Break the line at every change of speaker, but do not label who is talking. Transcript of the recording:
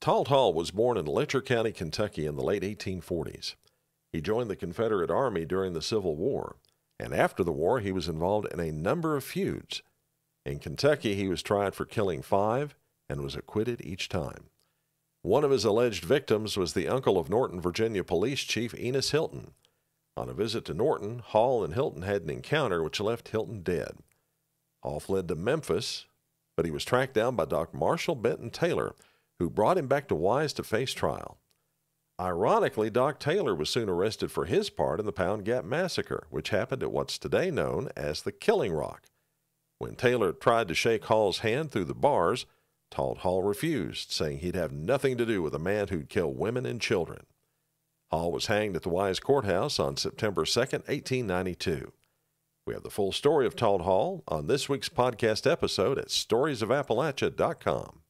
Talt Hall was born in Letcher County, Kentucky in the late 1840s. He joined the Confederate Army during the Civil War, and after the war, he was involved in a number of feuds. In Kentucky, he was tried for killing five and was acquitted each time. One of his alleged victims was the uncle of Norton, Virginia Police Chief Enos Hilton. On a visit to Norton, Hall and Hilton had an encounter which left Hilton dead. Hall fled to Memphis, but he was tracked down by Dr. Marshall Benton Taylor, who brought him back to Wise to face trial. Ironically, Doc Taylor was soon arrested for his part in the Pound Gap Massacre, which happened at what's today known as the Killing Rock. When Taylor tried to shake Hall's hand through the bars, Talt Hall refused, saying he'd have nothing to do with a man who'd kill women and children. Hall was hanged at the Wise Courthouse on September 2, 1892. We have the full story of Talt Hall on this week's podcast episode at storiesofappalachia.com.